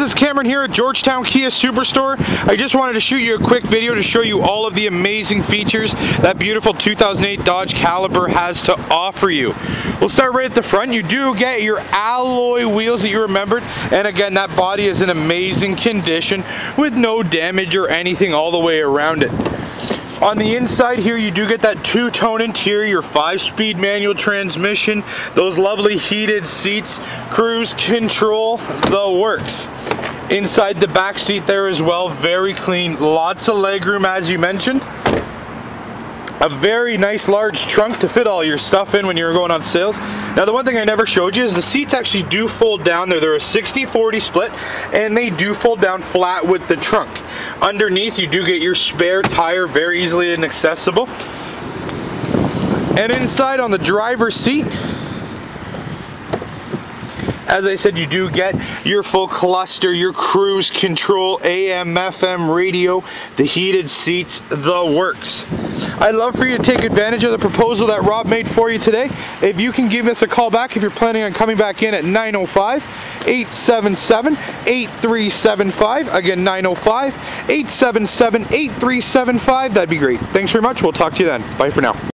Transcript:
guys, it's Cameron here at Georgetown Kia Superstore. I just wanted to shoot you a quick video to show you all of the amazing features that beautiful 2008 Dodge Caliber has to offer you. We'll start right at the front. You do get your alloy wheels that you remembered, and again, that body is in amazing condition with no damage or anything all the way around it. On the inside here, you do get that two-tone interior, five-speed manual transmission, those lovely heated seats, cruise control, the works. Inside the back seat there as well, very clean, lots of legroom as you mentioned a very nice large trunk to fit all your stuff in when you're going on sales. Now the one thing I never showed you is the seats actually do fold down there. They're a 60-40 split and they do fold down flat with the trunk. Underneath you do get your spare tire very easily and accessible. And inside on the driver's seat, as I said, you do get your full cluster, your cruise control, AM, FM radio, the heated seats, the works. I'd love for you to take advantage of the proposal that Rob made for you today. If you can give us a call back if you're planning on coming back in at oh 905-877-8375. Again, 905-877-8375. That'd be great. Thanks very much. We'll talk to you then. Bye for now.